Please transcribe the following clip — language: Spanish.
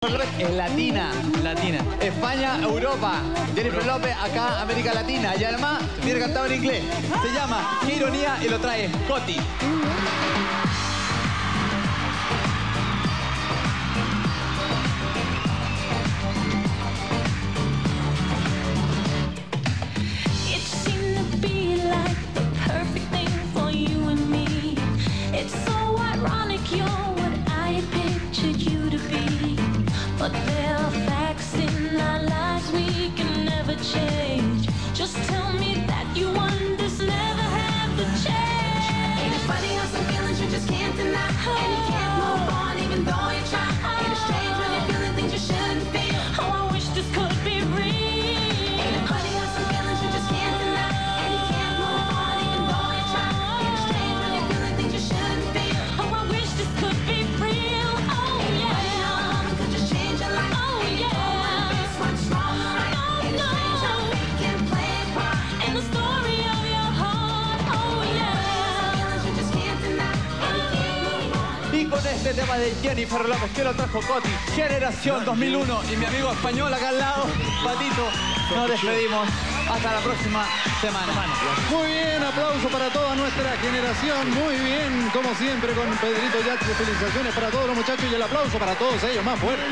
Es latina. Latina. España, Europa. Jennifer López, acá América Latina. Y además tiene cantado en inglés. Se llama Qué ironía y lo trae Coti. You're change. Ain't it funny how some feelings you just can't deny? Con este tema de Jennifer López que lo trajo Coti, Generación 2001 y mi amigo español acá al lado, Patito, nos despedimos. Hasta la próxima semana. Muy bien, aplauso para toda nuestra generación. Muy bien, como siempre, con Pedrito Yatsi. Felicitaciones para todos los muchachos y el aplauso para todos ellos más fuerte.